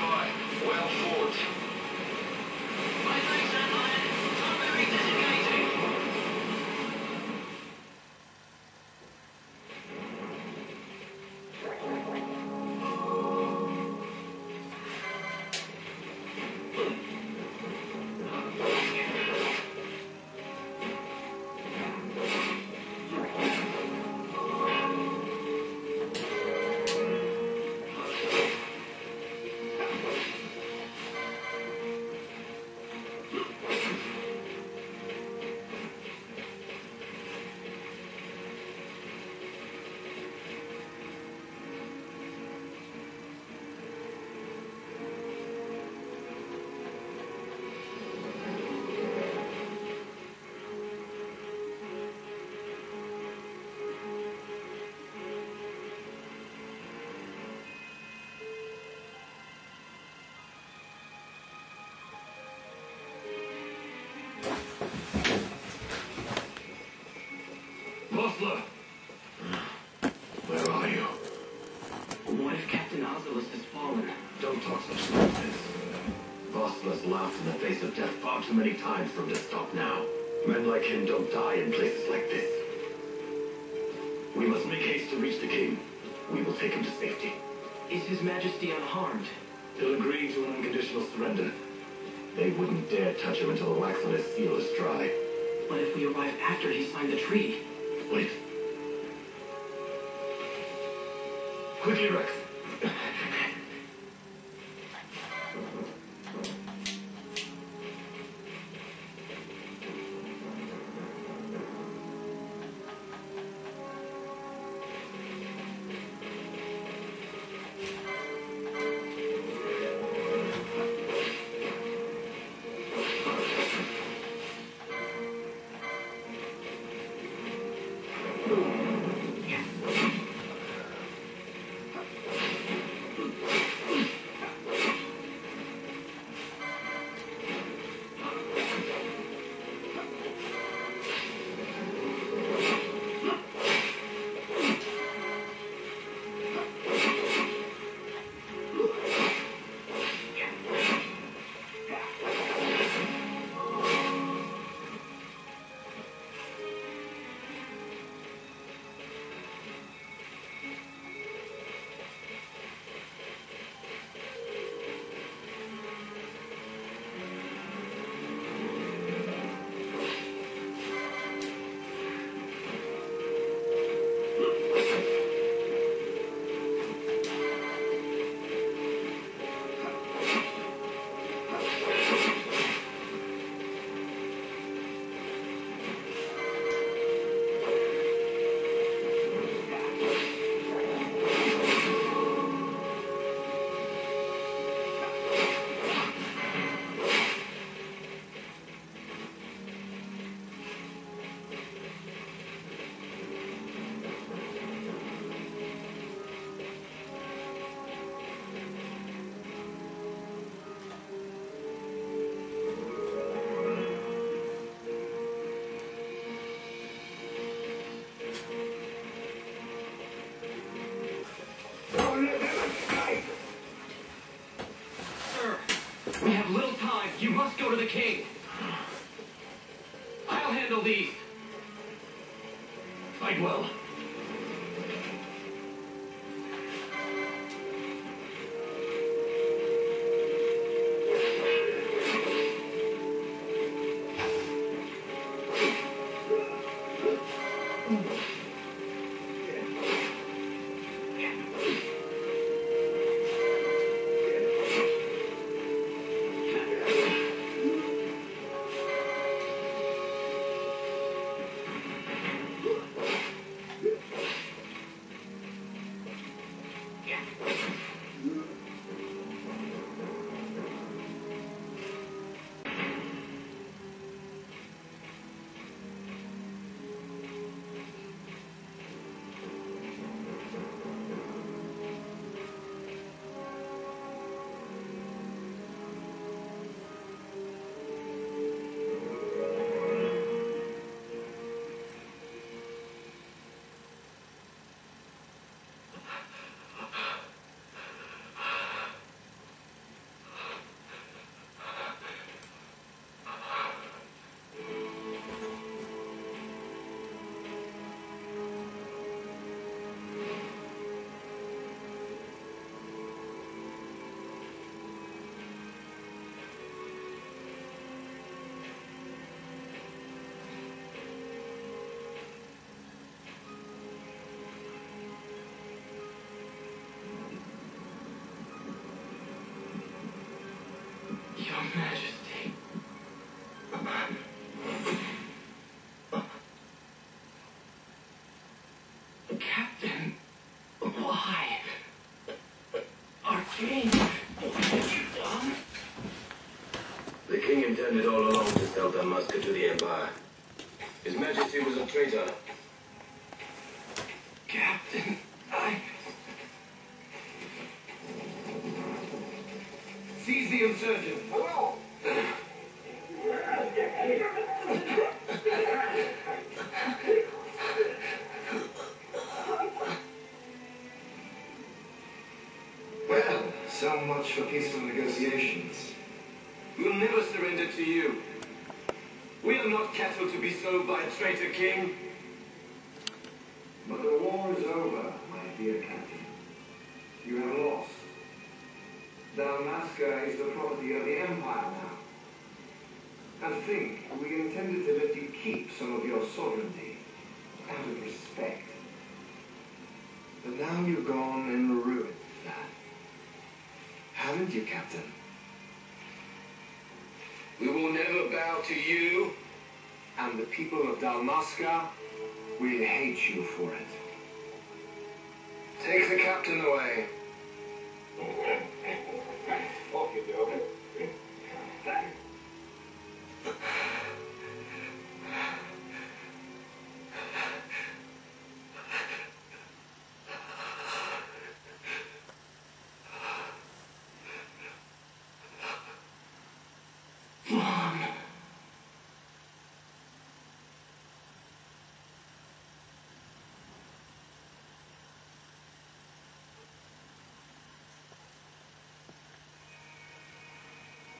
ready Vossler! Where are you? What if Captain Vossler has fallen? Don't talk such nonsense. Vossler's laughed in the face of death far too many times for him to stop now. Men like him don't die in places like this. We must make haste to reach the king. We will take him to safety. Is His Majesty unharmed? He'll agree to an unconditional surrender. They wouldn't dare touch him until the wax on his seal is dry. What if we arrive after he signed the treaty? Wait. Quickly, Reks. We have little time. You must go to the king. I'll handle these. Fight well. The king intended all along to sell Dalmasca to the Empire. His Majesty was a traitor. Captain, I... Seize the insurgent. Well, never surrender to you. We are not cattle to be sold by a traitor king. But the war is over, my dear captain. You have lost. Dalmasca is the property of the Empire now. And think, we intended to let you keep some of your sovereignty, out of respect. But now you've gone and ruined that. Haven't you, Captain? We will never bow to you, and the people of Dalmasca will hate you for it. Take the captain away. Thank you.